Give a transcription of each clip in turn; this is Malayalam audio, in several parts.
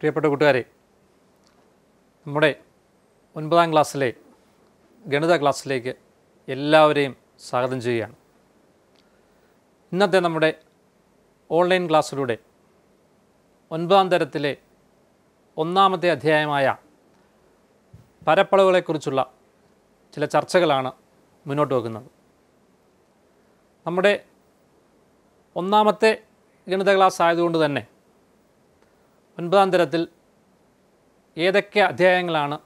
പ്രിയപ്പെട്ട കൂട്ടുകാരെ നമ്മുടെ ഒൻപതാം ക്ലാസ്സിലെ ഗണിത ക്ലാസ്സിലേക്ക് എല്ലാവരെയും സ്വാഗതം ചെയ്യുകയാണ്. ഇന്നത്തെ നമ്മുടെ ഓൺലൈൻ ക്ലാസ്സിലൂടെ ഒൻപതാം തരത്തിലെ ഒന്നാമത്തെ അധ്യായമായ പരപ്പളവുകളെക്കുറിച്ചുള്ള ചില ചർച്ചകളാണ് മുന്നോട്ട് വെക്കുന്നത്. നമ്മുടെ ഒന്നാമത്തെ ഗണിത ക്ലാസ് ആയതുകൊണ്ട് തന്നെ ഒൻപതാം തരത്തിൽ ഏതൊക്കെ അധ്യായങ്ങളാണ്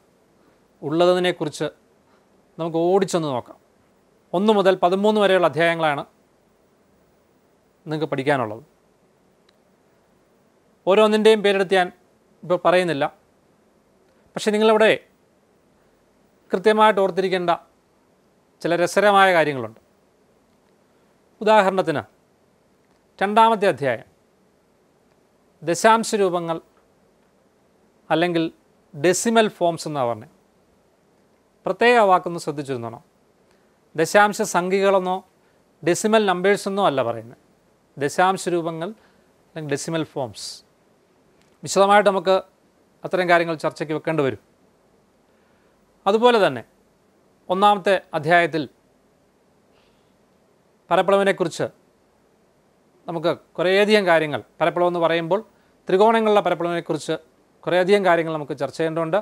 ഉള്ളതിനെക്കുറിച്ച് നമുക്ക് ഓടിച്ചൊന്ന് നോക്കാം. ഒന്ന് മുതൽ പതിമൂന്ന് വരെയുള്ള അധ്യായങ്ങളാണ് നിങ്ങൾക്ക് പഠിക്കാനുള്ളത്. ഓരോന്നിന്റെയും പേരെടുത്ത് ഞാൻ ഇപ്പോൾ പറയുന്നില്ല. പക്ഷേ നിങ്ങളിവിടെ കൃത്യമായിട്ട് ഓർത്തിരിക്കേണ്ട ചില രസകരമായ കാര്യങ്ങളുണ്ട്. ഉദാഹരണത്തിന് രണ്ടാമത്തെ അധ്യായം. ദശാംശ രൂപങ്ങൾ അല്ലെങ്കിൽ ഡെസിമൽ ഫോംസ് എന്നാണ് പറഞ്ഞത് പ്രത്യേക വാക്കൊന്ന് ശ്രദ്ധിച്ചിരുന്നോ ദശാംശ സംഖ്യകളെന്നോ ഡെസിമൽ നമ്പേഴ്സ് എന്നോ അല്ല പറയുന്നത് ദശാംശ രൂപങ്ങൾ അല്ലെങ്കിൽ ഡെസിമൽ ഫോംസ്. വിശദമായിട്ട് നമുക്ക് അത്തരം കാര്യങ്ങൾ ചർച്ചയ്ക്ക് വെക്കേണ്ടി വരും. അതുപോലെ തന്നെ ഒന്നാമത്തെ അധ്യായത്തിൽ പരപ്പളവിനെക്കുറിച്ച് നമുക്ക് കുറേയധികം കാര്യങ്ങൾ പരപ്പളവെന്ന് പറയുമ്പോൾ ത്രികോണങ്ങളുടെ പരപ്പളവിനെക്കുറിച്ച് കുറേയധികം കാര്യങ്ങൾ നമുക്ക് ചർച്ച ചെയ്യേണ്ടതുണ്ട്.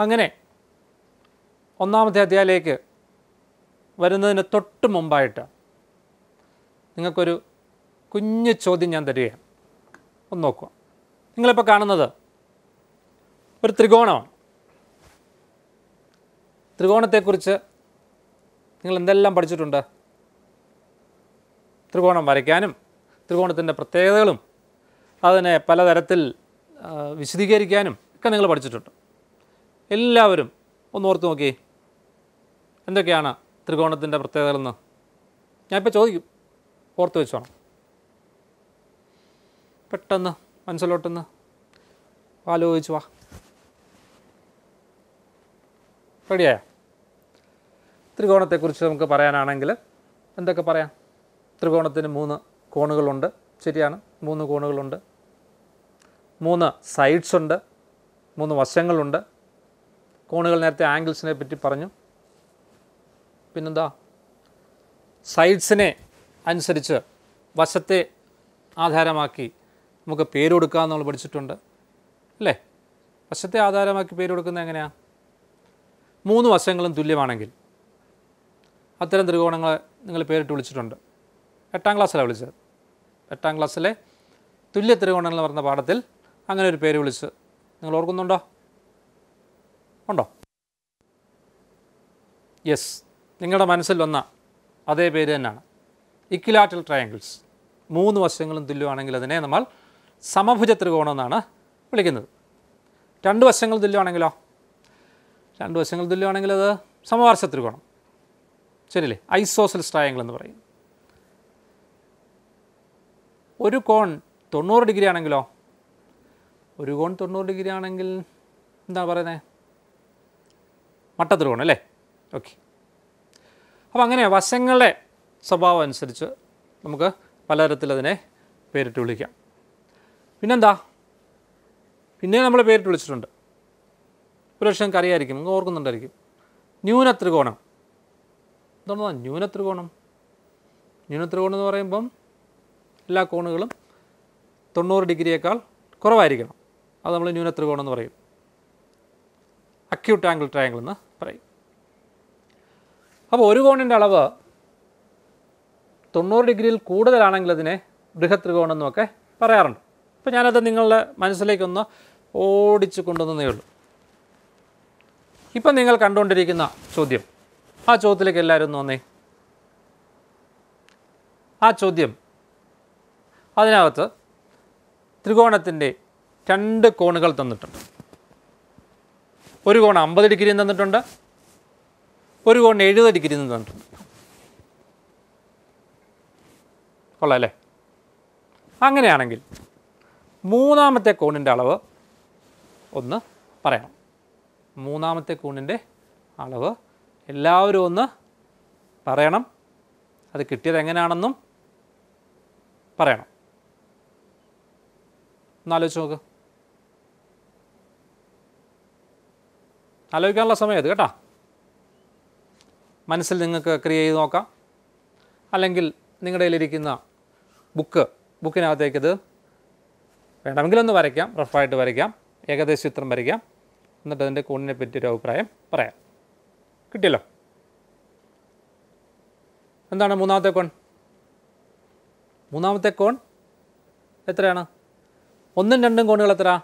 അങ്ങനെ ഒന്നാമത്തെ അധ്യായത്തിലേക്ക് വരുന്നതിന് തൊട്ട് മുമ്പായിട്ട് നിങ്ങൾക്കൊരു കുഞ്ഞു ചോദ്യം ഞാൻ തരികയാണ്. ഒന്ന് നോക്കുക. നിങ്ങളിപ്പോൾ കാണുന്നത് ഒരു ത്രികോണമാണ്. ത്രികോണത്തെക്കുറിച്ച് നിങ്ങൾ എന്തെല്ലാം പഠിച്ചിട്ടുണ്ട്? ത്രികോണം വരയ്ക്കാനും ത്രികോണത്തിന്റെ പ്രത്യേകതകളും അതിനെ പലതരത്തിൽ വിശദീകരിക്കാനും ഒക്കെ നിങ്ങൾ പഠിച്ചിട്ടുണ്ട്. എല്ലാവരും ഒന്ന് ഓർത്ത് നോക്കി. എന്തൊക്കെയാണ് ത്രികോണത്തിന്റെ പ്രത്യേകതകളെന്ന്? ഞാനിപ്പോൾ ചോദിക്കും. ഓർത്ത് വെച്ചോണം. പെട്ടെന്ന് മനസ്സിലോട്ടൊന്ന് ആലോചിച്ചു വാ. റെഡിയായ? ത്രികോണത്തെക്കുറിച്ച് നമുക്ക് പറയാനാണെങ്കിൽ എന്തൊക്കെ പറയാം? ത്രികോണത്തിന് മൂന്ന് കോണുകളുണ്ട്. ശരിയാണ്. മൂന്ന് കോണുകളുണ്ട്. മൂന്ന് സൈഡ്സ് ഉണ്ട്. മൂന്ന് വശങ്ങളുണ്ട്. കോണുകൾ നേരത്തെ ആംഗിൾസിനെ പറ്റി പറഞ്ഞു. പിന്നെന്താ? സൈഡ്സിനെ അനുസരിച്ച് വശത്തെ ആധാരമാക്കി നമുക്ക് പേര് കൊടുക്കുക നമ്മൾ പഠിച്ചിട്ടുണ്ട്. അല്ലേ? വശത്തെ ആധാരമാക്കി പേര് കൊടുക്കുന്നത് എങ്ങനെയാണ് മൂന്ന് വശങ്ങളും തുല്യമാണെങ്കിൽ. അത്തരം ത്രികോണങ്ങളെ നിങ്ങൾ പേരിട്ട് വിളിച്ചിട്ടുണ്ട്. എട്ടാം ക്ലാസ്സിലാണ് വിളിച്ചത്. എട്ടാം ക്ലാസ്സിലെ തുല്യ ത്രികോണങ്ങൾ എന്ന് പറഞ്ഞ പാഠത്തിൽ അങ്ങനെ ഒരു പേര് വിളിച്ച് നിങ്ങൾ ഓർക്കുന്നുണ്ടോ? ഉണ്ടോ? യെസ് നിങ്ങളുടെ മനസ്സിൽ വന്ന അതേ പേര് തന്നെയാണ്. ഇക്വിലാറ്റൽ ട്രയാങ്കിൾസ് മൂന്ന് വശങ്ങളും തുല്യമാണെങ്കിൽ അതിനെ നമ്മൾ സമഭുജ ത്രികോണം എന്നാണ് വിളിക്കുന്നത്. രണ്ട് വശങ്ങൾ തുല്യമാണെങ്കിലോ? രണ്ട് വശങ്ങൾ തുല്യമാണെങ്കിൽ അത് സമവാർശ ത്രികോണം. ശരിയല്ലേ? ഐസോസൽ ട്രയാങ്കിൾ എന്ന് പറയും. ഒരു കോൺ തൊണ്ണൂറ് ഡിഗ്രി ആണെങ്കിലോ? ഒരു കോൺ തൊണ്ണൂറ് ഡിഗ്രി ആണെങ്കിൽ എന്താ പറയുന്നത് മട്ടത്രികോണം അല്ലേ? ഓക്കെ അപ്പോൾ അങ്ങനെ വശങ്ങളുടെ സ്വഭാവം അനുസരിച്ച് നമുക്ക് പലതരത്തിൽ അതിനെ പേരിട്ട് വിളിക്കാം. പിന്നെന്താ? പിന്നെ നമ്മൾ പേരിട്ട് വിളിച്ചിട്ടുണ്ട്. ഒരു പക്ഷേ നിങ്ങൾക്ക് അറിയായിരിക്കും നിങ്ങൾ ഓർക്കുന്നുണ്ടായിരിക്കും. ന്യൂനത്രികോണം. എന്താണ് ന്യൂനത്രികോണം? ന്യൂനത്രികോണം എന്ന് പറയുമ്പം എല്ലാ കോണുകളും തൊണ്ണൂറ് ഡിഗ്രിയേക്കാൾ കുറവായിരിക്കണം. അത് നമ്മൾ ന്യൂനത്രികോണം എന്ന് പറയും. അക്യൂട്ട് ആംഗിൾ ട്രയാങ്കിൾ എന്ന് പറയും. അപ്പോൾ ഒരു കോണിന്റെ അളവ് തൊണ്ണൂറ് ഡിഗ്രിയിൽ കൂടുതലാണെങ്കിൽ അതിനെ ബൃഹത് ത്രികോണം എന്നൊക്കെ പറയാറുണ്ട്. അപ്പോൾ ഞാനത് നിങ്ങളുടെ മനസ്സിലേക്കൊന്ന് ഓടിച്ച് കൊണ്ടുവന്നേ ഉള്ളൂ. ഇപ്പം നിങ്ങൾ കണ്ടുകൊണ്ടിരിക്കുന്ന ചോദ്യം. ആ ചോദ്യത്തിലേക്ക് എല്ലാവരും ഒന്ന് വന്നേ. ആ ചോദ്യം അതിനകത്ത് ത്രികോണത്തിന്റെ രണ്ട് കോണുകൾ തന്നിട്ടുണ്ട്. ഒരു കോൺ അമ്പത് ഡിഗ്രിയും തന്നിട്ടുണ്ട്. ഒരു കോൺ എഴുപത് ഡിഗ്രി തന്നിട്ടുണ്ട്. കൊള്ളാം അല്ലേ? അങ്ങനെയാണെങ്കിൽ മൂന്നാമത്തെ കോണിന്റെ അളവ് ഒന്ന് പറയണം. മൂന്നാമത്തെ കോണിന്റെ അളവ് എല്ലാവരും ഒന്ന് പറയണം. അത് കിട്ടിയത് എങ്ങനെയാണെന്നും പറയണം. ഒന്ന് ആലോചിച്ച് നോക്ക്. ആലോചിക്കാനുള്ള സമയം അത് കേട്ടോ? മനസ്സിൽ നിങ്ങൾക്ക് ക്രിയ ചെയ്ത് നോക്കാം. അല്ലെങ്കിൽ നിങ്ങളുടെ കയ്യിലിരിക്കുന്ന ബുക്ക് ബുക്കിനകത്തേക്ക് ഇത് വേണമെങ്കിലൊന്ന് വരയ്ക്കാം. റഫായിട്ട് വരയ്ക്കാം. ഏകദേശ ചിത്രം വരയ്ക്കാം. എന്നിട്ട് അതിന്റെ കോണിനെ പറ്റിയൊരു അഭിപ്രായം പറയാം. കിട്ടിയല്ലോ? എന്താണ് മൂന്നാമത്തെ കോൺ? മൂന്നാമത്തെ കോൺ എത്രയാണ്? ഒന്നും രണ്ടും കോണുകൾ എത്ര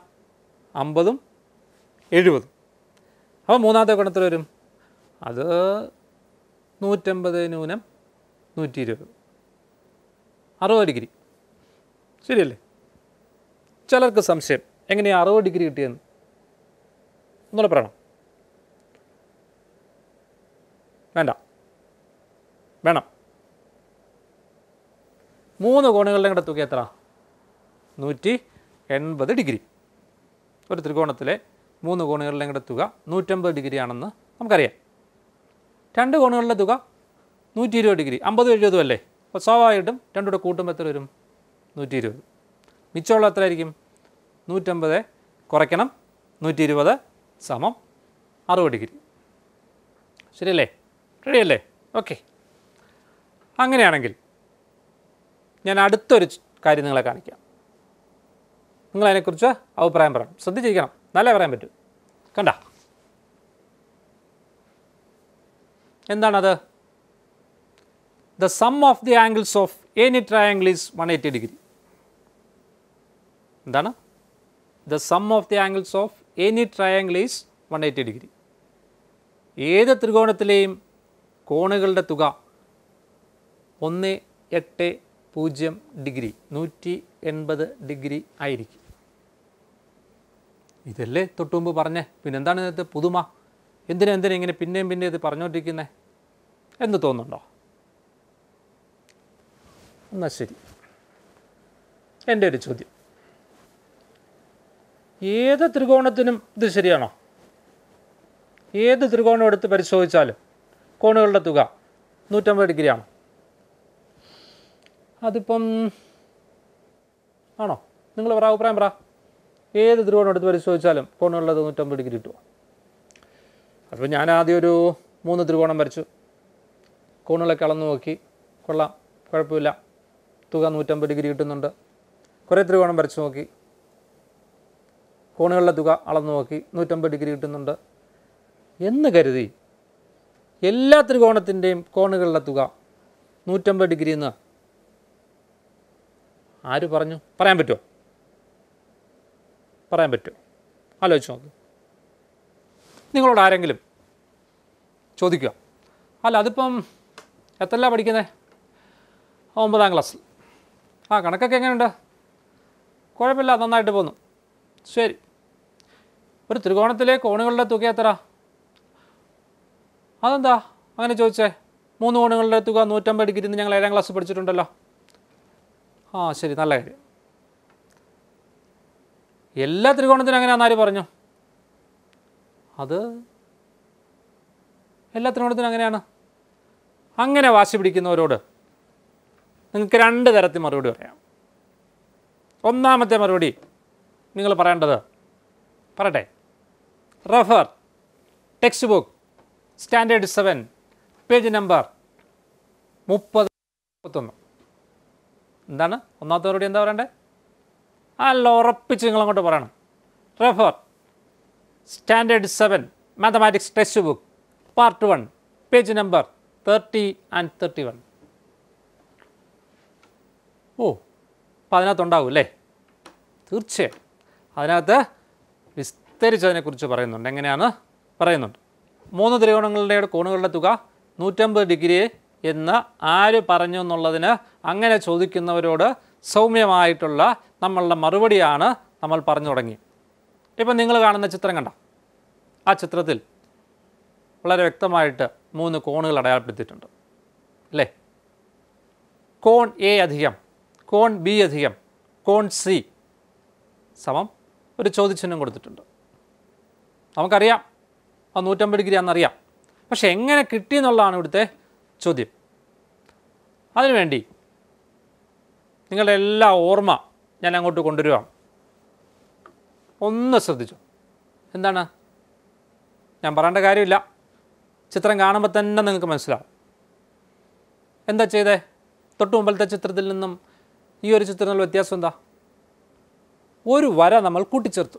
അമ്പതും എഴുപതും. അപ്പോൾ മൂന്നാമത്തെ കോൺ എത്ര വരും? അത് നൂറ്റമ്പത് ന്യൂനം നൂറ്റി ഇരുപത് അറുപത് ഡിഗ്രി. ശരിയല്ലേ? ചിലർക്ക് സംശയം എങ്ങനെയാണ് അറുപത് ഡിഗ്രി കിട്ടിയെന്ന്? ഒന്നുകൂടെ പറയണം. വേണ്ട. വേണം. മൂന്ന് കോണുകളുടെ കൂടെ തുക എത്ര നൂറ്റി എൺപത് ഡിഗ്രി. ഒരു ത്രികോണത്തിലെ മൂന്ന് കോണുകളുടെ തുക നൂറ്റമ്പത് ഡിഗ്രി ആണെന്ന് നമുക്കറിയാം. രണ്ട് കോണുകളുടെ തുക നൂറ്റി ഇരുപത് ഡിഗ്രി. അമ്പതും എഴുപതും അല്ലേ? അപ്പോൾ സ്വാഭാവികമായിട്ടും രണ്ടുകൂടെ കൂട്ടുമ്പോൾ എത്ര വരും? നൂറ്റി ഇരുപത് മിച്ചമുള്ള എത്ര ആയിരിക്കും നൂറ്റമ്പത് കുറയ്ക്കണം. നൂറ്റി ഇരുപത് സമം അറുപത് ഡിഗ്രി. ശരിയല്ലേ? റെഡിയല്ലേ? ഓക്കെ. അങ്ങനെയാണെങ്കിൽ ഞാൻ അടുത്തൊരു കാര്യം നിങ്ങളെ കാണിക്കാം. നിങ്ങൾ അതിനെക്കുറിച്ച് അഭിപ്രായം പറയണം. ശ്രദ്ധിച്ചിരിക്കണം. നല്ല പറയാൻ പറ്റും. കണ്ട? എന്താണത്? The sum of the angles of any triangle is one eighty degree എന്താണ്? The sum of the angles of any triangle is one eighty degree ഏത് ത്രികോണത്തിലെയും കോണുകളുടെ തുക ഒന്ന് എട്ട് പൂജ്യം ഡിഗ്രി നൂറ്റി എൺപത് ഡിഗ്രി ആയിരിക്കും. ഇതല്ലേ തൊട്ടുമുമ്പ് പറഞ്ഞേ. പിന്നെന്താണ് ഇതിനകത്ത് പുതുമ? എന്തിനാ എന്തിനാ ഇങ്ങനെ പിന്നെയും പിന്നെയും ഇത് പറഞ്ഞുകൊണ്ടിരിക്കുന്നത് എന്ന് തോന്നുന്നുണ്ടോ? എന്നാൽ ശരി. എന്റെ ഒരു ചോദ്യം. ഏത് ത്രികോണത്തിനും ഇത് ശരിയാണോ? ഏത് ത്രികോണം എടുത്ത് പരിശോധിച്ചാലും കോണുകളുടെ തുക നൂറ്റമ്പത് ഡിഗ്രിയാണോ? അതിപ്പം ആണോ? നിങ്ങൾ പറ അഭിപ്രായം പറ. ഏത് ധ്രുവണം എടുത്ത് പരിശോധിച്ചാലും കോണുകളുടെ നൂറ്റമ്പത് ഡിഗ്രി കിട്ടുമോ അപ്പോൾ ഞാൻ ആദ്യം ഒരു മൂന്ന് ത്രികോണം വരച്ചു. കോണുകളൊക്കെ അളന്ന് നോക്കി. കൊള്ളാം കുഴപ്പമില്ല. തുക നൂറ്റമ്പത് ഡിഗ്രി കിട്ടുന്നുണ്ട്. കുറേ ത്രികോണം വരച്ചു നോക്കി. കോണുകളുടെ തുക അളന്ന് നോക്കി. നൂറ്റമ്പത് ഡിഗ്രി കിട്ടുന്നുണ്ട്. എന്ന് കരുതി എല്ലാ ത്രികോണത്തിന്റെയും കോണുകളുടെ തുക നൂറ്റമ്പത് ഡിഗ്രി എന്ന് ആര് പറഞ്ഞു? പറയാൻ പറ്റുമോ പറയാൻ പറ്റുമോ ആലോചിച്ച് നോക്ക്. നിങ്ങളോട് ആരെങ്കിലും ചോദിക്കുക. അല്ല അതിപ്പം എത്രല്ല പഠിക്കുന്നത് ഒമ്പതാം ക്ലാസ്സിൽ. ആ കണക്കൊക്കെ എങ്ങനെയുണ്ട്? കുഴപ്പമില്ല നന്നായിട്ട് പോന്നു ശരി. ഒരു ത്രികോണത്തിലെ കോണുകളുടെ തുക എത്ര അതെന്താ? അങ്ങനെ ചോദിച്ചേ. മൂന്ന് കോണുകളുടെ തുക നൂറ്റമ്പത് ഡിഗ്രി എന്ന് ഞങ്ങൾ ഏഴാം ക്ലാസ് പഠിച്ചിട്ടുണ്ടല്ലോ. ആ ശരി നല്ല കാര്യം എല്ലാ ത്രികോണത്തിനും അങ്ങനെയാണെന്ന് ആര് പറഞ്ഞു? അത് എല്ലാ ത്രികോണത്തിനും അങ്ങനെയാണ് അങ്ങനെ വാശി പിടിക്കുന്നവരോട് നിങ്ങൾക്ക് രണ്ട് തരത്തിൽ മറുപടി പറയാം. ഒന്നാമത്തെ മറുപടി നിങ്ങൾ പറയേണ്ടത് പറയട്ടെ refer textbook standard seven page number മുപ്പത് മുപ്പത്തൊന്ന്. എന്താണ്? ഒന്നാമത്തെ മറുപടി എന്താ പറയണ്ടേ? അല്ല ഉറപ്പിച്ച് നിങ്ങളങ്ങോട്ട് പറയണം. Refer standard seven mathematics textbook part one page number thirty and thirty one ഓ അപ്പോൾ അതിനകത്തുണ്ടാവും അല്ലേ? തീർച്ചയായും. അതിനകത്ത് വിസ്തരിച്ചതിനെക്കുറിച്ച് പറയുന്നുണ്ട്. എങ്ങനെയാണ് പറയുന്നുണ്ട്. മൂന്ന് ത്രികോണങ്ങളുടെ കോണുകളുടെ തുക നൂറ്റമ്പത് ഡിഗ്രി എന്ന് ആര് പറഞ്ഞു എന്നുള്ളതിന് അങ്ങനെ ചോദിക്കുന്നവരോട് സൗമ്യമായിട്ടുള്ള നമ്മളുടെ മറുപടിയാണ് നമ്മൾ പറഞ്ഞു തുടങ്ങി. ഇപ്പം നിങ്ങൾ കാണുന്ന ചിത്രം കണ്ട? ആ ചിത്രത്തിൽ വളരെ വ്യക്തമായിട്ട് മൂന്ന് കോണുകൾ അടയാളപ്പെടുത്തിയിട്ടുണ്ട്. അല്ലേ? കോൺ എ അധികം കോൺ ബി അധികം കോൺ സി സമം ഒരു ചോദ്യചിഹ്നം കൊടുത്തിട്ടുണ്ട്. നമുക്കറിയാം. ആ നൂറ്റമ്പത് ഡിഗ്രി ആണെന്നറിയാം പക്ഷെ എങ്ങനെ കിട്ടി എന്നുള്ളതാണ് ഇവിടുത്തെ ചോദ്യം. അതിനുവേണ്ടി നിങ്ങളുടെ എല്ലാ ഓർമ്മ ഞാൻ അങ്ങോട്ട് കൊണ്ടുവരിക. ഒന്ന് ശ്രദ്ധിച്ചു. എന്താണ്? ഞാൻ പറയേണ്ട കാര്യമില്ല. ചിത്രം കാണുമ്പോൾ തന്നെ നിങ്ങൾക്ക് മനസ്സിലാവും. എന്താ ചെയ്തേ? തൊട്ട് മുമ്പിലത്തെ ചിത്രത്തിൽ നിന്നും ഈ ഒരു ചിത്രത്തിനുള്ള വ്യത്യാസം എന്താ? ഒരു വര നമ്മൾ കൂട്ടിച്ചേർത്തു.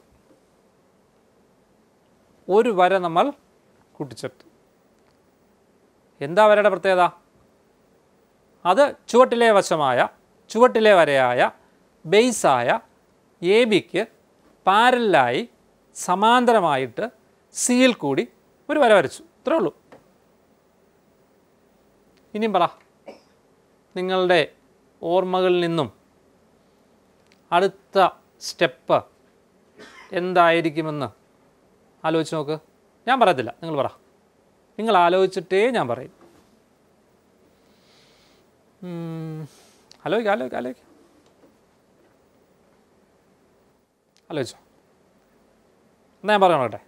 ഒരു വര നമ്മൾ കൂട്ടിച്ചേർത്തു. എന്താ വരയുടെ പ്രത്യേകത? അത് ചുവട്ടിലെ വശമായ ചുവട്ടിലെ വരയായ ബേസായ എ ബിക്ക് പാരലായി സമാന്തരമായിട്ട് സിയിൽ കൂടി ഒരു വര വരച്ചു. ഇത്രേ ഉള്ളൂ. ഇനിയും പറ. നിങ്ങളുടെ ഓർമ്മകളിൽ നിന്നും അടുത്ത സ്റ്റെപ്പ് എന്തായിരിക്കുമെന്ന് ആലോചിച്ച് നോക്ക്. ഞാൻ പറയത്തില്ല. നിങ്ങൾ പറ. നിങ്ങൾ ആലോചിച്ചിട്ടേ ഞാൻ പറയും. ആലോചിക്കാം ആലോചിക്കാം ആലോചിക്കാം ആലോചിച്ചോ എന്നാ ഞാൻ പറയണോട്ടെ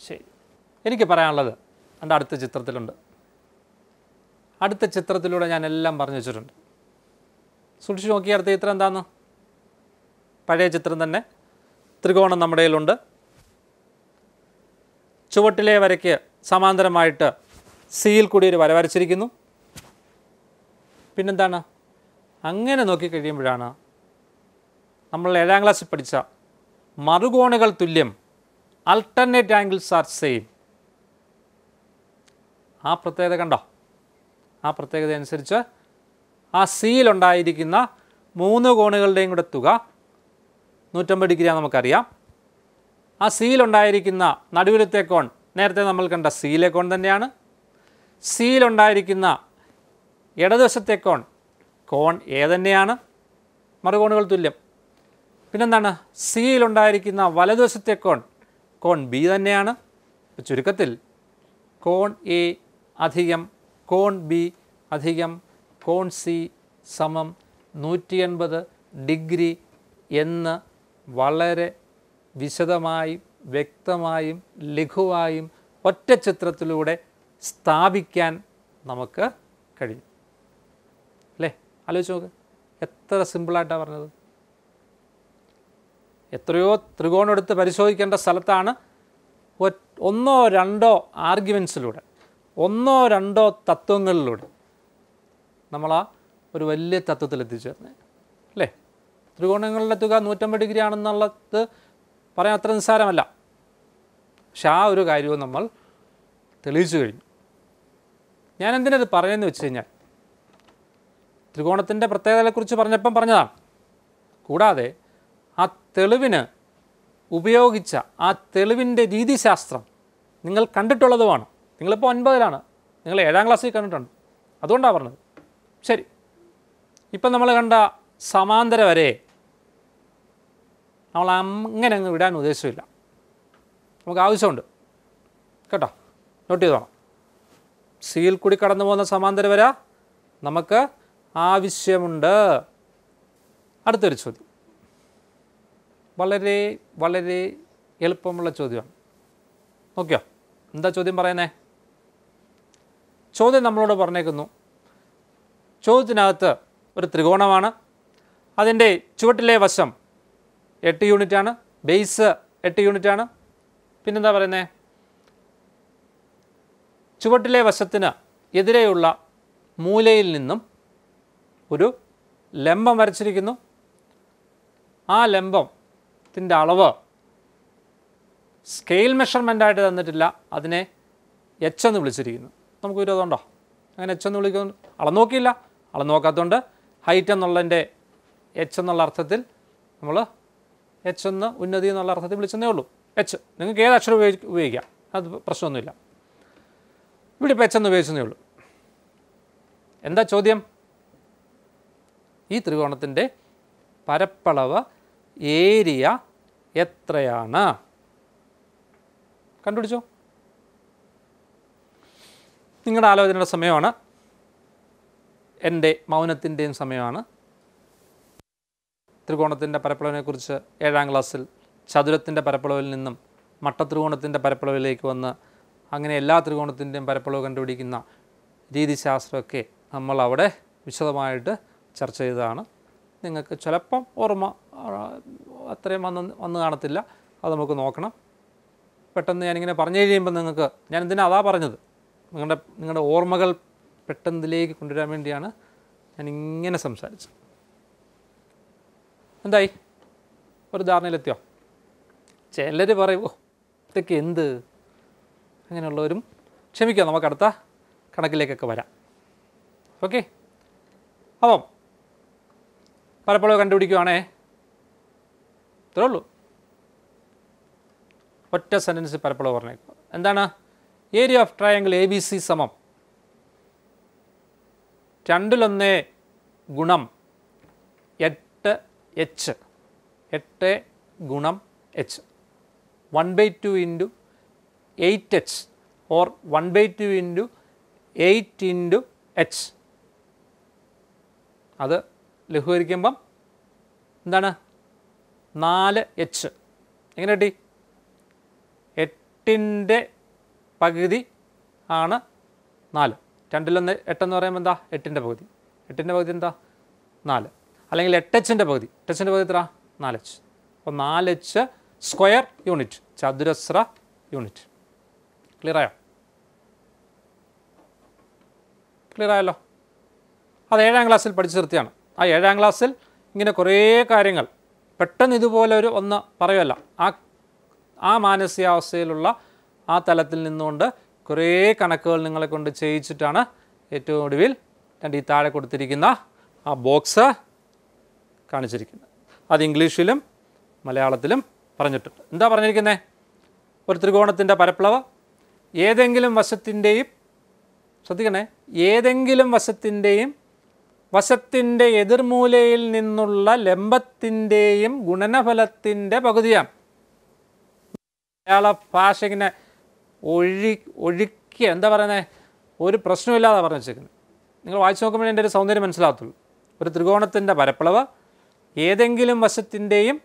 ശരി. എനിക്ക് പറയാനുള്ളത് എന്റെ അടുത്ത ചിത്രത്തിലുണ്ട്. അടുത്ത ചിത്രത്തിലൂടെ ഞാൻ എല്ലാം പറഞ്ഞു വെച്ചിട്ടുണ്ട്. സൂക്ഷിച്ച് നോക്കിയ അടുത്ത ചിത്രം എന്താന്ന്? പഴയ ചിത്രം തന്നെ. ത്രികോണം നമ്മുടെ കയ്യിലുണ്ട്. ചുവട്ടിലെ വരയ്ക്ക് സമാന്തരമായിട്ട് സിയിൽ കൂടി ഒരു വര വരച്ചിരിക്കുന്നു. പിന്നെന്താണ്? അങ്ങനെ നോക്കിക്കഴിയുമ്പോഴാണ് നമ്മൾ ഏഴാം ക്ലാസ്സിൽ പഠിച്ച മറുകോണുകൾ തുല്യം അൾട്ടർനേറ്റ് ആംഗിൾസ് ആർ സെയിം ആ പ്രത്യേകത കണ്ടോ? ആ പ്രത്യേകത അനുസരിച്ച് ആ സിയിലുണ്ടായിരിക്കുന്ന മൂന്ന് കോണുകളുടെയും കൂടെ തുക നൂറ്റമ്പത് ഡിഗ്രിയാണ് നമുക്കറിയാം. ആ സിയിലുണ്ടായിരിക്കുന്ന നടുവിലത്തെ കോൺ നേരത്തെ നമ്മൾ കണ്ട സിയിലെ കോൺ തന്നെയാണ്. സിയിലുണ്ടായിരിക്കുന്ന ഇടതുവശത്തെ കോൺ കോൺ എ തന്നെയാണ്. മറുകോണുകൾ തുല്യം. പിന്നെന്താണ്? സിയിലുണ്ടായിരിക്കുന്ന വലതുവശത്തെ കോൺ കോൺ ബി തന്നെയാണ്. ചുരുക്കത്തിൽ കോൺ എ അധികം കോൺ ബി അധികം കോൺ സി സമം നൂറ്റി എൺപത് ഡിഗ്രി എന്ന് വളരെ വിശദമായും വ്യക്തമായും ലഘുവായും ഒറ്റ ചിത്രത്തിലൂടെ സ്ഥാപിക്കാൻ നമുക്ക് കഴിയും. ആലോചിച്ച് നോക്ക്. എത്ര സിമ്പിളായിട്ടാണ് പറഞ്ഞത്. എത്രയോ ത്രികോണം എടുത്ത് പരിശോധിക്കേണ്ട സ്ഥലത്താണ് ഒന്നോ രണ്ടോ ആർഗ്യുമെൻസിലൂടെ ഒന്നോ രണ്ടോ തത്വങ്ങളിലൂടെ നമ്മൾ ആ ഒരു വലിയ തത്വത്തിൽ എത്തിച്ചേർന്നത് അല്ലേ? ത്രികോണങ്ങളുടെ തുക നൂറ്റമ്പത് ഡിഗ്രി ആണെന്നുള്ളത് പറയാൻ അത്ര നിസ്സാരമല്ല. പക്ഷെ ആ ഒരു കാര്യവും നമ്മൾ തെളിയിച്ചു കഴിഞ്ഞു. ഞാൻ എന്തിനത് പറയുന്നത് വെച്ച് കഴിഞ്ഞാൽ ത്രികോണത്തിന്റെ പ്രത്യേകതകളെക്കുറിച്ച് പറഞ്ഞപ്പം പറഞ്ഞതാണ് കൂടാതെ ആ തെളിവിന് ഉപയോഗിച്ച ആ തെളിവിന്റെ രീതിശാസ്ത്രം നിങ്ങൾ കണ്ടിട്ടുള്ളതുമാണ്. നിങ്ങളിപ്പോൾ ഒൻപതിലാണ്. നിങ്ങൾ ഏഴാം ക്ലാസ്സിൽ കണ്ടിട്ടുണ്ട്. അതുകൊണ്ടാണ് പറഞ്ഞത്. ശരി. ഇപ്പം നമ്മൾ കണ്ട സമാന്തര വരെ നമ്മൾ അങ്ങനെ അങ്ങ് വിടാൻ ഉദ്ദേശമില്ല. നമുക്ക് ആവശ്യമുണ്ട്. കേട്ടോ? നോട്ട് ചെയ്തോണം സിയിൽ കൂടി കടന്നു പോകുന്ന സമാന്തര വര നമുക്ക് ആവശ്യമുണ്ട്. അടുത്തൊരു ചോദ്യം. വളരെ വളരെ എളുപ്പമുള്ള ചോദ്യമാണ്. നോക്കിയോ എന്താ ചോദ്യം പറയുന്നേ? ചോദ്യം നമ്മളോട് പറഞ്ഞേക്കുന്നു. ചോദ്യത്തിനകത്ത് ഒരു ത്രികോണമാണ്. അതിന്റെ ചുവട്ടിലെ വശം എട്ട് യൂണിറ്റാണ് ബേസ് എട്ട് യൂണിറ്റാണ്. പിന്നെന്താ പറയുന്നത് ചുവട്ടിലെ വശത്തിന് എതിരെയുള്ള മൂലയിൽ നിന്നും ഒരു ലംബം വരച്ചിരിക്കുന്നു. ആ ലംബത്തിന്റെ അളവ് സ്കെയിൽ മെഷർമെന്റായിട്ട് തന്നിട്ടില്ല. അതിനെ എച്ച് എന്ന് വിളിച്ചിരിക്കുന്നു. നമുക്ക് വിരോധമുണ്ടോ അങ്ങനെ എച്ച് എന്ന് വിളിക്കുന്നു. അളന്ന് നോക്കിയില്ല. അളന്ന് നോക്കാത്തതുകൊണ്ട് ഹൈറ്റ് എന്നുള്ളതിന്റെ എച്ച് എന്നുള്ള അർത്ഥത്തിൽ നമ്മൾ എച്ച് എന്ന് ഉന്നതി എന്നുള്ള അർത്ഥത്തിൽ വിളിച്ചതേ ഉള്ളൂ. എച്ച് നിങ്ങൾക്ക് ഏത് അക്ഷരം ഉപയോഗി ഉപയോഗിക്കാം? അത് പ്രശ്നമൊന്നുമില്ല. ഇവിടെ ഇപ്പോൾ എച്ച് എന്ന് ഉപയോഗിച്ചതേ ഉള്ളൂ. എന്താ ചോദ്യം? ഈ ത്രികോണത്തിന്റെ പരപ്പളവ് ഏരിയ എത്രയാണ്? കണ്ടുപിടിച്ചോ? നിങ്ങളുടെ ആലോചനയുടെ സമയമാണ്. എന്റെ മൗനത്തിന്റെയും സമയമാണ്. ത്രികോണത്തിന്റെ പരപ്പളവിനെക്കുറിച്ച് ഏഴാം ക്ലാസ്സിൽ ചതുരത്തിന്റെ പരപ്പളവിൽ നിന്നും മട്ടത്രികോണത്തിന്റെ പരപ്പളവിലേക്ക് വന്ന് അങ്ങനെ എല്ലാ ത്രികോണത്തിന്റെയും പരപ്പളവ് കണ്ടുപിടിക്കുന്ന രീതിശാസ്ത്രമൊക്കെ നമ്മളവിടെ വിശദമായിട്ട് ചർച്ച ചെയ്തതാണ്. നിങ്ങൾക്ക് ചിലപ്പം ഓർമ്മ അത്രയും വന്ന് വന്ന് കാണത്തില്ല. അത് നമുക്ക് നോക്കണം. പെട്ടെന്ന് ഞാനിങ്ങനെ പറഞ്ഞു കഴിയുമ്പോൾ നിങ്ങൾക്ക് ഞാൻ എന്തിനാ അതാ പറഞ്ഞത്? നിങ്ങളുടെ നിങ്ങളുടെ ഓർമ്മകൾ പെട്ടെന്നിലേക്ക് കൊണ്ടുവരാൻ വേണ്ടിയാണ് ഞാനിങ്ങനെ സംസാരിച്ചത്. എന്തായി? ഒരു ധാരണയിലെത്തിയോ? ചിലർ പറയുമോ "ഓ, ഇതൊക്കെ എന്ത്? അങ്ങനെയുള്ളവരും ക്ഷമിക്കുക നമുക്കടുത്ത കണക്കിലേക്കൊക്കെ വരാം. ഓക്കെ? അപ്പം പലപ്പോഴും കണ്ടുപിടിക്കുവാണേ. ഇത്രേ ഉള്ളൂ. ഒറ്റ സെന്റൻസ് പലപ്പോഴും പറഞ്ഞേക്കുക എന്താണ്? Area of triangle A B C സമം. രണ്ടിലൊന്ന് ഗുണം എട്ട് എച്ച് എട്ട് ഗുണം H one by two into eight H or one by two into eight into H അത് ലഘൂകരിക്കുമ്പം എന്താണ്? നാല് എച്ച് എങ്ങനെ കിട്ടി? എട്ടിന്റെ പകുതി ആണ് നാല്. രണ്ടിലൊന്ന് എട്ടെന്ന് പറയുമ്പോൾ എന്താ? എട്ടിന്റെ പകുതി. എട്ടിന്റെ പകുതി എന്താ? നാല്. അല്ലെങ്കിൽ എട്ടച്ചിന്റെ പകുതി. എട്ടച്ചിന്റെ പകുതി എത്ര? നാലച്ച് അപ്പോൾ നാലച്ച് സ്ക്വയർ യൂണിറ്റ് ചതുരശ്ര യൂണിറ്റ് ക്ലിയർ ആയല്ലോ. അത് ഏഴാം ക്ലാസ്സിൽ പഠിച്ചു നിർത്തിയാണ്. ആ ഏഴാം ക്ലാസ്സിൽ ഇങ്ങനെ കുറേ കാര്യങ്ങൾ. പെട്ടെന്ന് ഇതുപോലെ ഒരു ഒന്ന് പറയുമല്ല ആ ആ മാനസികാവസ്ഥയിലുള്ള ആ തലത്തിൽ നിന്നുകൊണ്ട് കുറേ കണക്കുകൾ നിങ്ങളെ കൊണ്ട് ചെയ്യിച്ചിട്ടാണ് ഏറ്റവും ഒടുവിൽ രണ്ട് ഈ താഴെ കൊടുത്തിരിക്കുന്ന ആ ബോക്സ് കാണിച്ചിരിക്കുന്നത്. അത് ഇംഗ്ലീഷിലും മലയാളത്തിലും പറഞ്ഞിട്ടുണ്ട്. എന്താ പറഞ്ഞിരിക്കുന്നത് ഒരു ത്രികോണത്തിന്റെ പരപ്ലവ് ഏതെങ്കിലും വശത്തിന്റെയും ശ്രദ്ധിക്കണേ ഏതെങ്കിലും വശത്തിന്റെയും വശത്തിന്റെ എതിർമൂലയിൽ നിന്നുള്ള ലംബത്തിന്റെയും ഗുണനഫലത്തിന്റെ പകുതിയാണ്. മലയാള ഭാഷ ഇങ്ങനെ ഒഴി ഒഴുക്കി എന്താ പറയുന്നത് ഒരു പ്രശ്നമില്ലാതെ പറഞ്ഞു വെച്ചേക്കുന്നത് നിങ്ങൾ വായിച്ചു നോക്കുമ്പോൾ എന്റെ ഒരു സൗന്ദര്യം മനസ്സിലാകത്തുള്ളൂ. ഒരു ത്രികോണത്തിന്റെ പരപ്പളവ് ഏതെങ്കിലും വശത്തിന്റെയും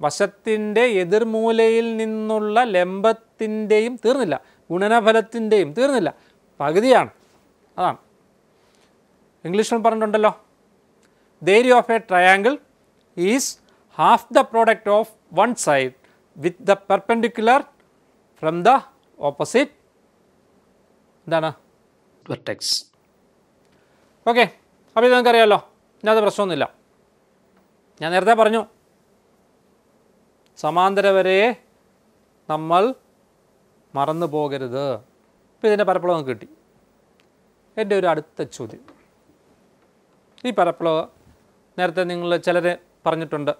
വശത്തിന്റെ എതിർമൂലയിൽ നിന്നുള്ള ലംബത്തിന്റെയും തീർന്നില്ല. ഗുണനഫലത്തിന്റെയും തീർന്നില്ല. പകുതിയാണ്. അതാണ്. ഇംഗ്ലീഷിൽ പറഞ്ഞിട്ടുണ്ടല്ലോ. The area of a triangle is half the product of one side with the perpendicular from the opposite എന്താണ്? വെർട്ടെക്സ് ഓക്കെ അപ്പോൾ ഇത് നിങ്ങൾക്കറിയാമല്ലോ ഞാനത് പ്രശ്നമൊന്നുമില്ല. ഞാൻ നേരത്തെ പറഞ്ഞു. സമാന്തര വരയെ നമ്മൾ മറന്നു പോകരുത് ഇപ്പോൾ ഇതിന്റെ പലപ്പോഴും നമുക്ക് കിട്ടി. എന്റെ ഒരു അടുത്ത ചോദ്യം. ഈ പരപ്ലവ് നേരത്തെ നിങ്ങൾ ചിലർ പറഞ്ഞിട്ടുണ്ട്.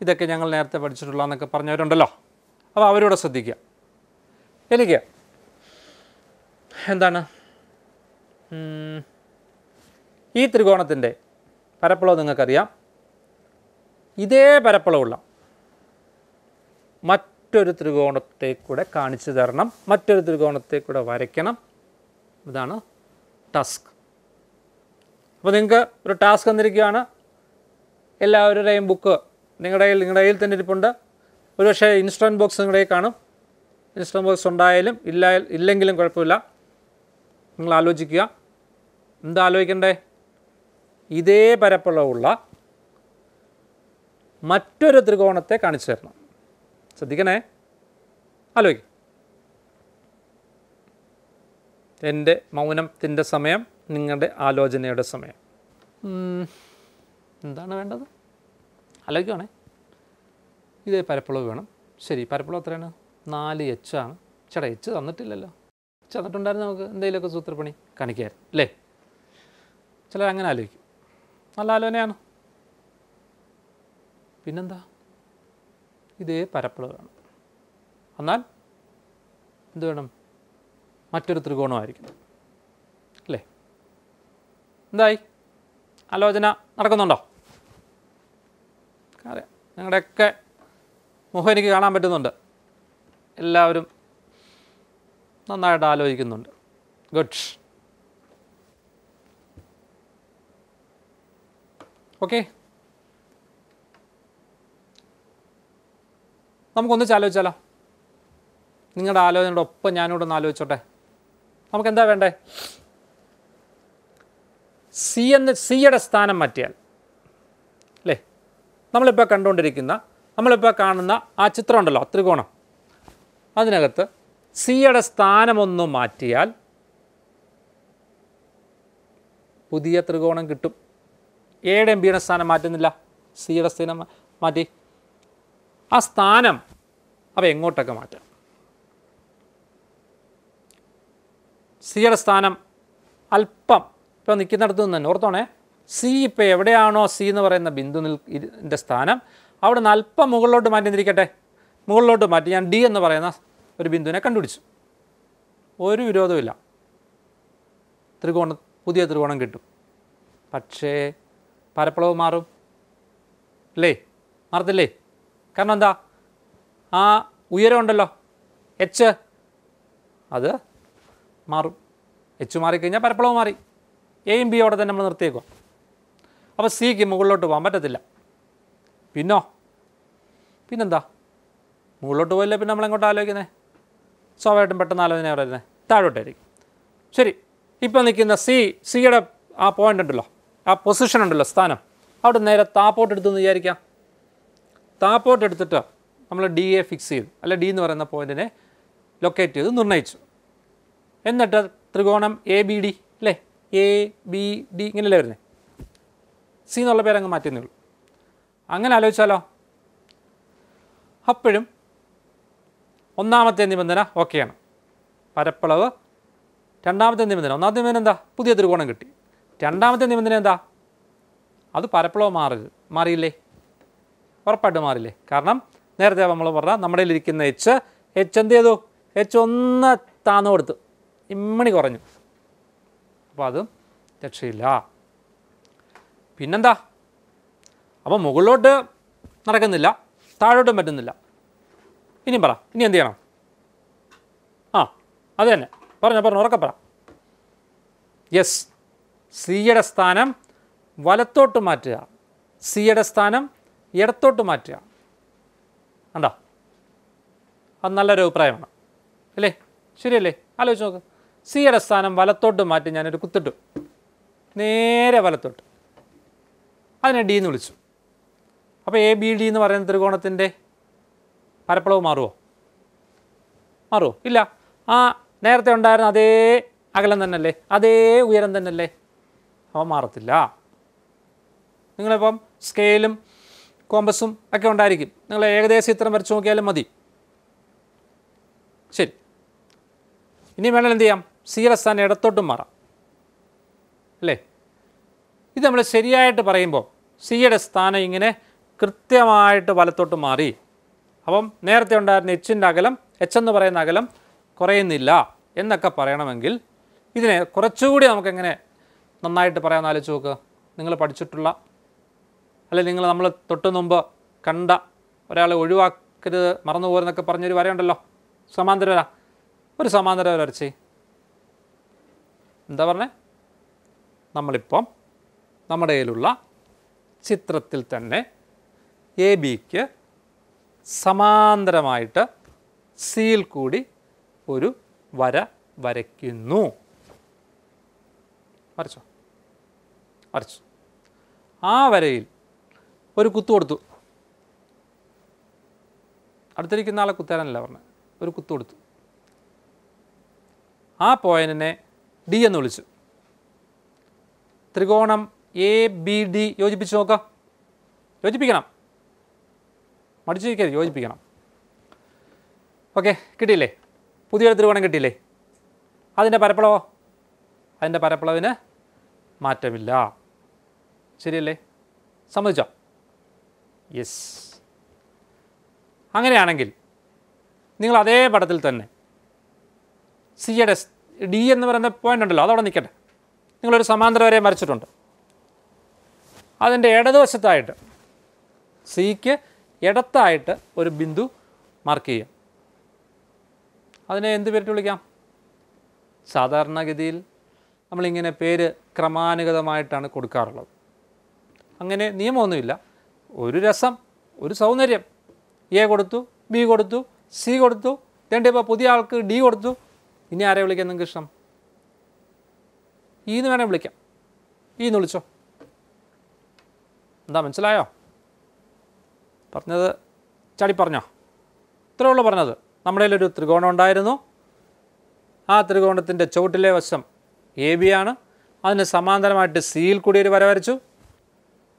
ഇതൊക്കെ ഞങ്ങൾ നേരത്തെ പഠിച്ചിട്ടുള്ള എന്നൊക്കെ പറഞ്ഞവരുണ്ടല്ലോ. അപ്പോൾ അവരോട് ശ്രദ്ധിക്കുക. എനിക്ക് എന്താണ്? ഈ ത്രികോണത്തിന്റെ പരപ്പളവ് നിങ്ങൾക്കറിയാം. ഇതേ പരപ്പളവുള്ള മറ്റൊരു ത്രികോണത്തെ കൂടെ കാണിച്ചു തരണം. മറ്റൊരു ത്രികോണത്തെ കൂടെ വരയ്ക്കണം. ഇതാണ് ടാസ്ക്. അപ്പോൾ നിങ്ങൾക്ക് ഒരു ടാസ്ക് തന്നിരിക്കുകയാണ്. എല്ലാവരുടെയും ബുക്ക് നിങ്ങളുടെ കയ്യിൽ നിങ്ങളുടെ കയ്യിൽ തന്നെ ഇരിപ്പുണ്ട്. ഒരു പക്ഷേ ഇൻസ്റ്റന്റ് ബോക്സ് നിങ്ങളുടെ കയ്യിൽ കാണും. ഇൻസ്റ്റന്റ് ബോക്സ് ഉണ്ടായാലും ഇല്ല ഇല്ലെങ്കിലും കുഴപ്പമില്ല. നിങ്ങൾ ആലോചിക്കുക. എന്താ ആലോചിക്കണ്ടേ? ഇതേ പരപ്പളവുള്ള മറ്റൊരു ത്രികോണത്തെ കാണിച്ചു തരണം. ശ്രദ്ധിക്കണേ. ആലോചിക്കും. എന്റെ മൗനത്തിന്റെ സമയം നിങ്ങളുടെ ആലോചനയുടെ സമയം. എന്താണ് വേണ്ടത്? ആലോചിക്കുവാണേ. ഇതേ പരപ്പളവ് വേണം. ശരി പരപ്പളവ് എത്രയാണ്? നാല് എച്ച് ആണ്. ചേട്ടാ എച്ച് തന്നിട്ടില്ലല്ലോ. എച്ച് തന്നിട്ടുണ്ടായിരുന്നു നമുക്ക്. എന്തെങ്കിലുമൊക്കെ സൂത്രപ്പണി കാണിക്കായിരുന്നു അല്ലേ? ചിലർ അങ്ങനെ ആലോചിക്കും. നല്ല ആലോചനയാണ്. പിന്നെന്താ? ഇതേ പരപ്പളവ് വേണം. എന്നാൽ എന്ത് വേണം? മറ്റൊരു ത്രികോണമായിരിക്കണം. എന്തായി? ആലോചന നടക്കുന്നുണ്ടോ? അറിയാം നിങ്ങളുടെയൊക്കെ മുഖം എനിക്ക് കാണാൻ പറ്റുന്നുണ്ട്. എല്ലാവരും നന്നായിട്ട് ആലോചിക്കുന്നുണ്ട്. ഗുഡ്. ഓക്കെ. നമുക്കൊന്നിച്ച് ആലോചിച്ചാലോ നിങ്ങളുടെ ആലോചനയോടൊപ്പം ഞാനോടൊന്ന് ആലോചിച്ചോട്ടെ. നമുക്ക് എന്താ വേണ്ടേ? സി എന്ന് സിയുടെ സ്ഥാനം മാറ്റിയാൽ അല്ലേ? നമ്മളിപ്പോൾ കണ്ടുകൊണ്ടിരിക്കുന്ന നമ്മളിപ്പോൾ കാണുന്ന ആ ചിത്രം ഉണ്ടല്ലോ ത്രികോണം. അതിനകത്ത് സിയുടെ സ്ഥാനമൊന്ന് മാറ്റിയാൽ പുതിയ ത്രികോണം കിട്ടും. എയുടെയും ബിയുടെ സ്ഥാനം മാറ്റുന്നില്ല. സിയുടെ സ്ഥാനം മാറ്റി. ആ സ്ഥാനം അവ എങ്ങോട്ടൊക്കെ മാറ്റാം? സിയുടെ സ്ഥാനം അല്പം ഇപ്പോൾ നിൽക്കുന്നിടത്ത് നിന്ന് തന്നെ. ഓർത്തോണേ? സി ഇപ്പോൾ എവിടെയാണോ സി എന്ന് പറയുന്ന ബിന്ദു നിൽ സ്ഥാനം. അവിടെ നിന്ന് അല്പം മുകളിലോട്ട് മാറ്റി നിന്നിരിക്കട്ടെ മുകളിലോട്ട് മാറ്റി. ഞാൻ ഡി എന്ന് പറയുന്ന ഒരു ബിന്ദുവിനെ കണ്ടുപിടിച്ചു. ഒരു വിരോധമില്ല ത്രികോണം പുതിയ ത്രികോണം കിട്ടും. പക്ഷേ പരപ്പളവ് മാറും. അല്ലേ? മാറത്തില്ലേ? കാരണം എന്താ? ആ ഉയരം ഉണ്ടല്ലോ. എച്ച് അത് മാറും. എച്ച് മാറിക്കഴിഞ്ഞാൽ പരപ്പളവ് മാറി. എയും ബി അവിടെ തന്നെ നമ്മൾ നിർത്തിയേക്കും. അപ്പോൾ സിക്ക് മുകളിലോട്ട് പോകാൻ പറ്റത്തില്ല. പിന്നോ? പിന്നെന്താ? മുകളിലോട്ട് പോയില്ല പിന്നെ നമ്മളെങ്ങോട്ട് ആലോചിക്കുന്നത് സ്വാഭാവികമായിട്ടും പെട്ടെന്ന് ആലോചന പറയുന്നത് താഴോട്ടായിരിക്കും. ശരി. ഇപ്പോൾ നിൽക്കുന്ന സി സിയുടെ ആ പോയിന്റ് ഉണ്ടല്ലോ. ആ പൊസിഷൻ ഉണ്ടല്ലോ സ്ഥാനം. അവിടെ നേരെ താപ്പോട്ട് എടുത്തു എന്ന് വിചാരിക്കാം. താപ്പോട്ട് എടുത്തിട്ട് നമ്മൾ ഡി എ ഫിക്സ് ചെയ്തു. അല്ല ഡി എന്ന് പറയുന്ന പോയിന്റിനെ ലൊക്കേറ്റ് ചെയ്ത് നിർണയിച്ചു എന്നിട്ട് ത്രികോണം എ ബി ഡി അല്ലേ? എ ബി ഡി ഇങ്ങനെയല്ലേ വരുന്നത് സി എന്നുള്ള പേരങ്ങ് മാറ്റുന്നേ ഉള്ളൂ. അങ്ങനെ ആലോചിച്ചാലോ? അപ്പോഴും ഒന്നാമത്തെ നിബന്ധന ഓക്കെയാണ്. പരപ്പളവ് രണ്ടാമത്തെ നിബന്ധന. ഒന്നാമത്തെ നിബന്ധന എന്താ? പുതിയ ത്രികോണം കിട്ടി. രണ്ടാമത്തെ നിബന്ധന എന്താ? അത് പരപ്പളവ് മാറരുത് മാറിയില്ലേ? ഉറപ്പായിട്ട് മാറില്ലേ കാരണം നേരത്തെ നമ്മൾ പറഞ്ഞ നമ്മുടെ ഇരിക്കുന്ന എച്ച് എച്ച് എന്ത് ചെയ്തു? എച്ച് ഒന്ന് താന്നു കൊടുത്തു. ഇമ്മണി കുറഞ്ഞു. അപ്പോൾ അതും രക്ഷയില്ല. പിന്നെന്താ? അപ്പോൾ മുകളിലോട്ട് നടക്കുന്നില്ല താഴോട്ടും പറ്റുന്നില്ല. ഇനിയും പറ ഇനി എന്ത് ചെയ്യണം? ആ അത് തന്നെ. പറഞ്ഞോ പറഞ്ഞു ഉറക്കെ പറ. യെസ് സിയുടെ സ്ഥാനം വലത്തോട്ട് മാറ്റുക. സിയുടെ സ്ഥാനം ഇടത്തോട്ട് മാറ്റുക. കണ്ടോ? അത് നല്ലൊരു അഭിപ്രായമാണ്. അല്ലേ? ശരിയല്ലേ? ആലോചിച്ച് നോക്ക്. സിയുടെ സ്ഥാനം വലത്തോട്ട് മാറ്റി ഞാനൊരു കുത്തിട്ടു. നേരെ വലത്തോട്ട്. അതിനെ ഡി എന്ന് വിളിച്ചു. അപ്പോൾ എ ബി ഡി എന്ന് പറയുന്ന ത്രികോണത്തിന്റെ പരപ്പളവ് മാറുമോ മാറുമോ ഇല്ല. ആ നേരത്തെ ഉണ്ടായിരുന്ന അതേ അകലം തന്നെയല്ലേ? അതേ ഉയരം തന്നെയല്ലേ? അവ മാറത്തില്ല. നിങ്ങളിപ്പം സ്കെയിലും കോമ്പസും ഒക്കെ ഉണ്ടായിരിക്കും. നിങ്ങൾ ഏകദേശം ഇത്രം വരച്ച് നോക്കിയാലും മതി. ശരി. ഇനി വേണമെങ്കിൽ എന്ത് ചെയ്യാം? സിയുടെ സ്ഥാനം ഇടത്തോട്ടും മാറാം. അല്ലേ? ഇത് നമ്മൾ ശരിയായിട്ട് പറയുമ്പോൾ സിയുടെ സ്ഥാനം ഇങ്ങനെ കൃത്യമായിട്ട് വലത്തോട്ട് മാറി. അപ്പം നേരത്തെ ഉണ്ടായിരുന്ന എച്ചിന്റെ അകലം എച്ച് എന്ന് പറയുന്ന അകലം കുറയുന്നില്ല എന്നൊക്കെ പറയണമെങ്കിൽ ഇതിനെ കുറച്ചുകൂടി നമുക്കെങ്ങനെ നന്നായിട്ട് പറയാൻ ആലോചിച്ച് നോക്കുക നിങ്ങൾ പഠിച്ചിട്ടുള്ള അല്ലെങ്കിൽ നിങ്ങൾ നമ്മൾ തൊട്ട് മുമ്പ് കണ്ട ഒരാളെ ഒഴിവാക്കരുത് മറന്നു പോരെന്നൊക്കെ പറഞ്ഞൊരു വരയുണ്ടല്ലോ. സമാന്തര ഒരു സമാന്തര വര വരച്ചേ എന്താ പറഞ്ഞേ? നമ്മളിപ്പം നമ്മുടെ കയ്യിലുള്ള ചിത്രത്തിൽ തന്നെ എ ബിക്ക് സമാന്തരമായിട്ട് സിയിൽ കൂടി ഒരു വര വരയ്ക്കുന്നു. വരച്ചോ? വരച്ചു. ആ വരയിൽ ഒരു കുത്തു കൊടുത്തു. അടുത്തിരിക്കുന്ന ആളെ കുത്താനല്ല പറഞ്ഞത് ഒരു കുത്തു കൊടുത്തു. ആ പോയിന്റിനെ ഡി എന്ന് വിളിച്ചു. ത്രികോണം എ ബി ഡി യോജിപ്പിച്ച് നോക്കാം. യോജിപ്പിക്കണം. മടിച്ചിരിക്കരുത് യോജിപ്പിക്കണം. ഓക്കെ കിട്ടിയില്ലേ? പുതിയൊരു ത്രികോണം കിട്ടിയില്ലേ? അതിന്റെ പരപ്പളവോ? അതിന്റെ പരപ്പളവിന് മാറ്റമില്ല. ശരിയല്ലേ? സമ്മതിച്ചോ? യെസ്. അങ്ങനെയാണെങ്കിൽ നിങ്ങൾ അതേ പടത്തിൽ തന്നെ സിയുടെ ഡി എന്ന് പറയുന്ന പോയിന്റ് ഉണ്ടല്ലോ അതവിടെ നിൽക്കട്ടെ. നിങ്ങളൊരു സമാന്തര വരെ വരച്ചിട്ടുണ്ട്. അതിന്റെ ഇടതുവശത്തായിട്ട് സിക്ക് ഇടത്തായിട്ട് ഒരു ബിന്ദു മാർക്ക് ചെയ്യാം അതിനെ എന്ത് പേരിട്ട് വിളിക്കാം? സാധാരണഗതിയിൽ നമ്മളിങ്ങനെ പേര് ക്രമാനുഗതമായിട്ടാണ് കൊടുക്കാറുള്ളത്. അങ്ങനെ നിയമമൊന്നുമില്ല. ഒരു രസം ഒരു സൗന്ദര്യം. എ കൊടുത്തു ബി കൊടുത്തു സി കൊടുത്തു തേണ്ടിയപ്പോൾ പുതിയ ആൾക്ക് ഡി കൊടുത്തു ഇനി ആരെ വിളിക്കാൻ നിങ്ങൾക്ക് ഇഷ്ടം? ഈന്ന് വേണേൽ വിളിക്കാം. ഈന്ന് വിളിച്ചോ. എന്താ മനസ്സിലായോ? പറഞ്ഞത് ചാടി പറഞ്ഞോ? ഇത്രേ ഉള്ളൂ പറഞ്ഞത്. നമ്മുടെ ഒരു ത്രികോണം ഉണ്ടായിരുന്നു. ആ ത്രികോണത്തിന്റെ ചുവട്ടിലെ വശം എ ബി ആണ്. അതിന് സമാന്തരമായിട്ട് സിയിൽ കൂടി ഒരു വര വരച്ചു.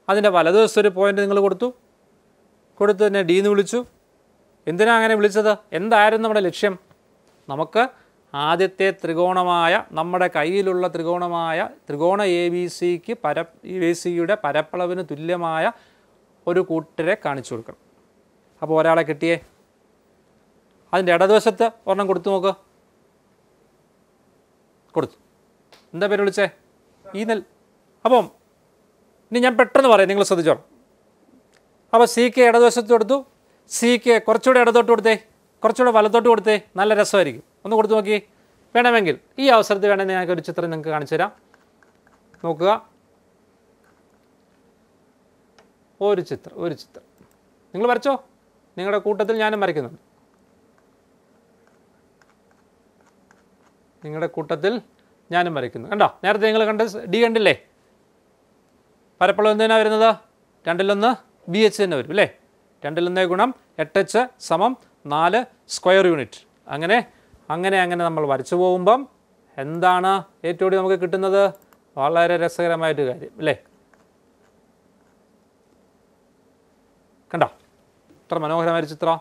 അതിന്റെ വലതുവശത്ത് ഒരു പോയിന്റ് നിങ്ങൾ കൊടുത്തു. കൊടുത്ത് തന്നെ ഡീന്ന് വിളിച്ചു. എന്തിനാ അങ്ങനെ വിളിച്ചത്? എന്തായിരുന്നു നമ്മുടെ ലക്ഷ്യം? നമുക്ക് ആദ്യത്തെ ത്രികോണമായ നമ്മുടെ കയ്യിലുള്ള ത്രികോണമായ ത്രികോണ എ ബി സിക്ക് പര എ സിയുടെ പരപ്പളവിന് തുല്യമായ ഒരു കൂട്ടരെ കാണിച്ചു കൊടുക്കണം. അപ്പോൾ ഒരാളെ കിട്ടിയേ. അതിന്റെ ഇടതുവശത്ത് ഒരെണ്ണം കൊടുത്തു നോക്ക്. കൊടുത്തു. എന്താ പേര് വിളിച്ചേ? ഈ നെൽ അപ്പം ഇനി ഞാൻ പെട്ടെന്ന് പറയാം നിങ്ങൾ ശ്രദ്ധിച്ചോ അപ്പോൾ സി കെ ഇടതുവശത്ത് കൊടുത്തു. സി കെ കുറച്ചുകൂടെ ഇടത്തോട്ട് കൊടുത്തേ. കുറച്ചുകൂടെ വലത്തോട്ട് കൊടുത്തേ. നല്ല രസമായിരിക്കും. ഒന്ന് കൊടുത്തു നോക്കി. വേണമെങ്കിൽ ഈ അവസരത്തിൽ വേണമെങ്കിൽ ഞങ്ങൾക്ക് ഒരു ചിത്രം നിങ്ങൾക്ക് കാണിച്ചു തരാം. നോക്കുക. ഒരു ചിത്രം ഒരു ചിത്രം. നിങ്ങൾ വരച്ചോ? നിങ്ങളുടെ കൂട്ടത്തിൽ ഞാനും വരയ്ക്കുന്നുണ്ട്. നിങ്ങളുടെ കൂട്ടത്തിൽ ഞാനും വരയ്ക്കുന്നു. കണ്ടോ? നേരത്തെ നിങ്ങൾ കണ്ട ഡി കണ്ടില്ലേ? പരപ്പളവ് എന്തിനാണ് വരുന്നത്? രണ്ടിലൊന്ന് ബി എച്ച് തന്നെ വരും അല്ലേ? രണ്ടിലൊന്നേ ഗുണം എട്ട് എച്ച് സമം നാല് സ്ക്വയർ യൂണിറ്റ്. അങ്ങനെ അങ്ങനെ അങ്ങനെ നമ്മൾ വരച്ചു പോകുമ്പം എന്താണ് ഏറ്റവും നമുക്ക് കിട്ടുന്നത്? വളരെ രസകരമായൊരു കാര്യം അല്ലേ? കണ്ടോ? ഇത്ര മനോഹരമായ ചിത്രം.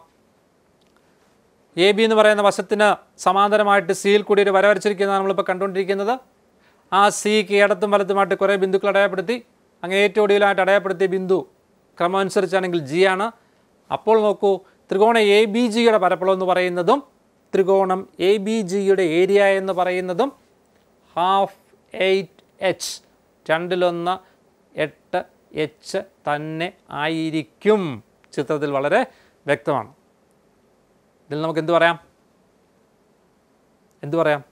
എ ബി എന്ന് പറയുന്ന വശത്തിന് സമാന്തരമായിട്ട് സിയിൽ കൂടി ഒരു വര വരച്ചിരിക്കുന്നതാണ് നമ്മളിപ്പോൾ കണ്ടുകൊണ്ടിരിക്കുന്നത്. ആ സിക്ക് ഇടത്തും വലത്തുമായിട്ട് കുറേ ബിന്ദുക്കൾ അടയാളപ്പെടുത്തി അങ്ങനെ ഏറ്റവും ഒടുവിലായിട്ട് അടയാളപ്പെടുത്തിയ ബിന്ദു ക്രമം അനുസരിച്ചാണെങ്കിൽ ജി ആണ്. അപ്പോൾ നോക്കൂ ത്രികോണ എ ബി ജിയുടെ പരപ്പളം എന്ന് പറയുന്നതും ത്രികോണം എ ബി ജിയുടെ ഏരിയ എന്ന് പറയുന്നതും ഹാഫ് എയ്റ്റ് എച്ച് രണ്ടിലൊന്ന് എട്ട് എച്ച് തന്നെ ആയിരിക്കും. ചിത്രത്തിൽ വളരെ വ്യക്തമാണ്. ഇതിൽ നമുക്ക് എന്തു പറയാം? എന്തു പറയാം?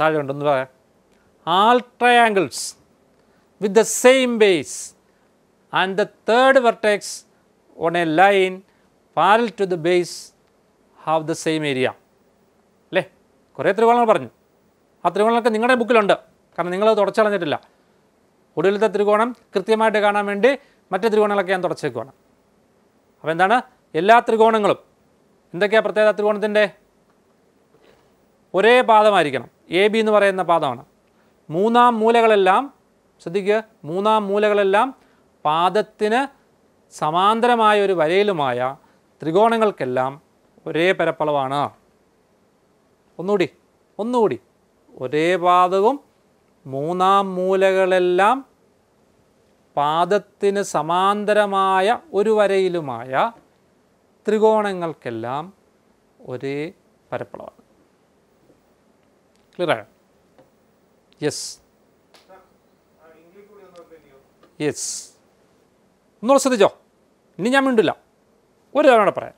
താഴെ ഉണ്ട് എന്ത് പറയാം. All triangles with the same base and the third vertex on a line parallel to the base have the same അല്ലേ കുറേ ത്രികോണങ്ങൾ പറഞ്ഞു. ആ ത്രികോണങ്ങളൊക്കെ നിങ്ങളുടെ ബുക്കിലുണ്ട്. കാരണം നിങ്ങളത് തുടച്ചളഞ്ഞിട്ടില്ല. ഒടുവിലത്തെ ത്രികോണം കൃത്യമായിട്ട് കാണാൻ വേണ്ടി മറ്റ് ത്രികോണങ്ങളൊക്കെ ഞാൻ തുടച്ചേക്കുവാണ്. അപ്പോൾ എന്താണ്? എല്ലാ ത്രികോണങ്ങളും എന്തൊക്കെയാണ് പ്രത്യേകത ത്രികോണത്തിന്റെ ഒരേ പാദമായിരിക്കണം. എ ബി എന്ന് പറയുന്ന പാദമാണ്. മൂന്നാം മൂലകളെല്ലാം ശ്രദ്ധിക്കുക മൂന്നാം മൂലകളെല്ലാം പാദത്തിന് സമാന്തരമായ ഒരു വരയിലുമായ ത്രികോണങ്ങൾക്കെല്ലാം ഒരേ പരപ്പളവാണ്. ഒന്നുകൂടി ഒന്നുകൂടി. ഒരേ പാദവും മൂന്നാം മൂലകളെല്ലാം പാദത്തിന് സമാന്തരമായ ഒരു വരയിലുമായ ത്രികോണങ്ങൾക്കെല്ലാം ഒരേ പരപ്പളവാണ്. ക്ലിയറായോ യെസ് യെസ് ഒന്നുകൂടെ ശ്രദ്ധിച്ചോ? ഇനി ഞാൻ മിണ്ടില്ല. ഒരു തവണ പറയാം.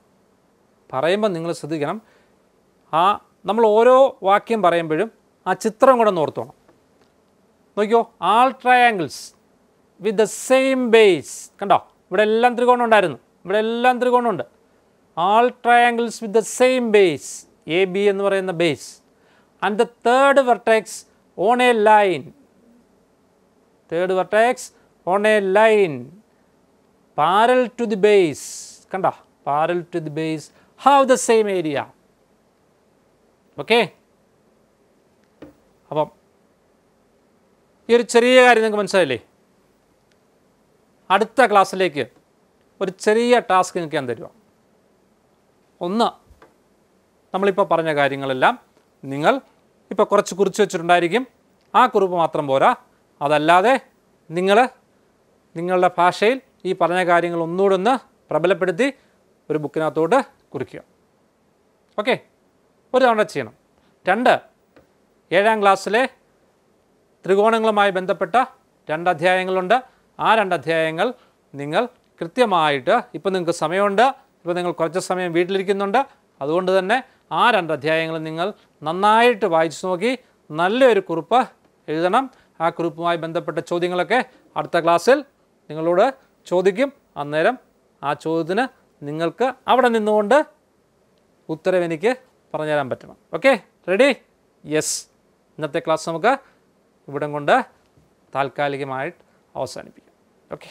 പറയുമ്പോൾ നിങ്ങൾ ശ്രദ്ധിക്കണം. ആ നമ്മൾ ഓരോ വാക്യം പറയുമ്പോഴും ആ ചിത്രം കൂടെ ഓർത്തോണം. നോക്കിയോ? All triangles with the same base കണ്ടോ? ഇവിടെ എല്ലാം ത്രികോണം ഉണ്ടായിരുന്നു. ഇവിടെ എല്ലാം ത്രികോണമുണ്ട് all triangles with the same base A B എന്ന് പറയുന്ന base and the third vertex on a line third vertex on a line parallel to the base കണ്ടോ? Parallel to the base have the same area okay? അപ്പം ഈ ഒരു ചെറിയ കാര്യം നിങ്ങൾക്ക് മനസ്സിലായില്ലേ? അടുത്ത ക്ലാസ്സിലേക്ക് ഒരു ചെറിയ ടാസ്ക് നിങ്ങൾക്ക് ഞാൻ തരുക ഒന്ന് നമ്മളിപ്പോൾ പറഞ്ഞ കാര്യങ്ങളെല്ലാം നിങ്ങൾ ഇപ്പോൾ കുറച്ച് കുറിച്ച് വെച്ചിട്ടുണ്ടായിരിക്കും. ആ കുറിപ്പ് മാത്രം പോരാ. അതല്ലാതെ നിങ്ങൾ നിങ്ങളുടെ ഭാഷയിൽ ഈ പറഞ്ഞ കാര്യങ്ങൾ ഒന്നുകൂടെ ഒന്ന് പ്രബലപ്പെടുത്തി ഒരു ബുക്കിനകത്തോട്ട് കുറിക്കുക. ഓക്കെ? ഒരു തവണ ചെയ്യണം. രണ്ട് ഏഴാം ക്ലാസ്സിലെ ത്രികോണങ്ങളുമായി ബന്ധപ്പെട്ട രണ്ട് അധ്യായങ്ങളുണ്ട്. ആ രണ്ട് അധ്യായങ്ങൾ നിങ്ങൾ കൃത്യമായിട്ട് ഇപ്പോൾ നിങ്ങൾക്ക് സമയമുണ്ട്. ഇപ്പോൾ നിങ്ങൾ കുറച്ച് സമയം വീട്ടിലിരിക്കുന്നുണ്ട്. അതുകൊണ്ട് തന്നെ ആ രണ്ട് അധ്യായങ്ങൾ നിങ്ങൾ നന്നായിട്ട് വായിച്ചു നോക്കി നല്ലൊരു കുറിപ്പ് എഴുതണം. ആ കുറിപ്പുമായി ബന്ധപ്പെട്ട ചോദ്യങ്ങളൊക്കെ അടുത്ത ക്ലാസ്സിൽ നിങ്ങളോട് ചോദിക്കും. അന്നേരം ആ ചോദ്യത്തിന് നിങ്ങൾക്ക് അവിടെ നിന്നുകൊണ്ട് ഉത്തരം എനിക്ക് പറഞ്ഞുതരാൻ പറ്റണം. ഓക്കെ റെഡി യെസ് ഇന്നത്തെ ക്ലാസ് നമുക്ക് ഇവിടം കൊണ്ട് താൽക്കാലികമായിട്ട് അവസാനിപ്പിക്കാം. ഓക്കെ